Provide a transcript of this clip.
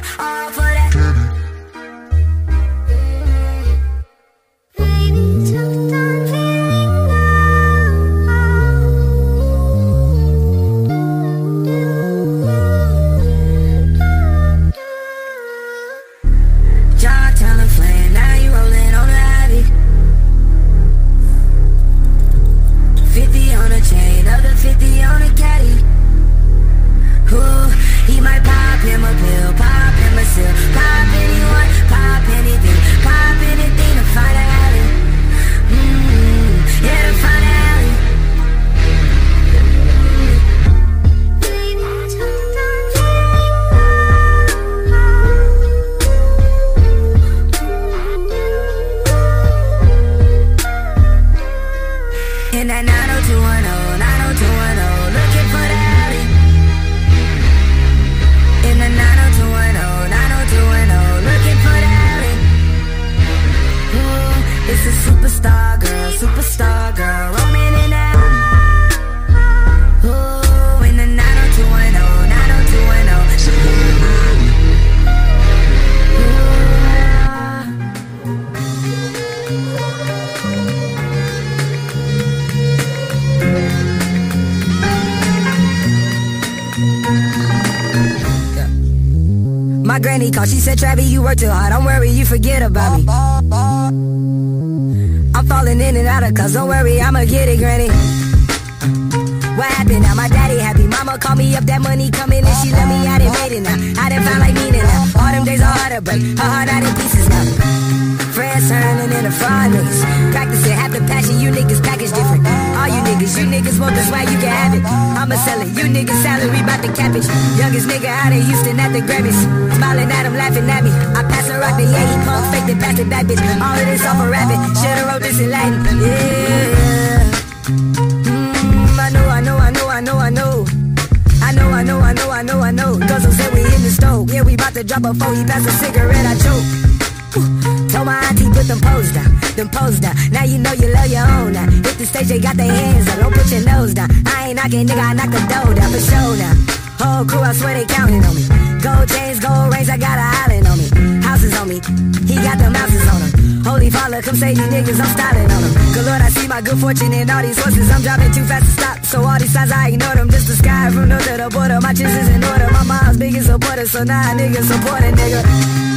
down. I In that 90210, 90210, looking for the alley. In the 90210. My granny called, she said, Travis, you work too hard. Don't worry, you forget about me. I'm falling in and out of cause don't worry, I'ma get it, granny. What happened now? My daddy happy. Mama called me up, that money coming and she let me. I done made it now. I done found like meaning now. All them days are hard to break. Her heart out in pieces now. Friends turning into fraud niggas. Practicing half the passion, you niggas package different. All you niggas, want the swag, you can have it. I'ma sell it. You niggas salary about the cabbage. Youngest nigga out of Houston at the Grammys. Smiling at him, laughing at me. I pass a rock, the yeah, he punk, fake it, pass it back, bitch. All of this off a rabbit. Should've wrote this in Latin. Yeah. Mm, I know, I know, I know, I know, I know. I know, I know, I know, I know, I know. Guzzle said we in the stove. Yeah, we about to drop a four. He passed a cigarette, I choke. Told my auntie put them pose down, them pose down. Now you know you love your own now. Hit the stage, they got their hands up. Don't put your nose down. I ain't knocking, nigga, I knock the door down for sure now. Whole crew, I swear they counting on me. Gold chains, gold rings, I got a island on me. Houses on me, he got them houses on him. Holy father, come say these niggas, I'm styling on them. Good lord, I see my good fortune in all these horses. I'm driving too fast to stop, so all these signs I ignore them. Just the sky from north to the border, my chances in order. My mom's biggest supporter, so now niggas support a nigga.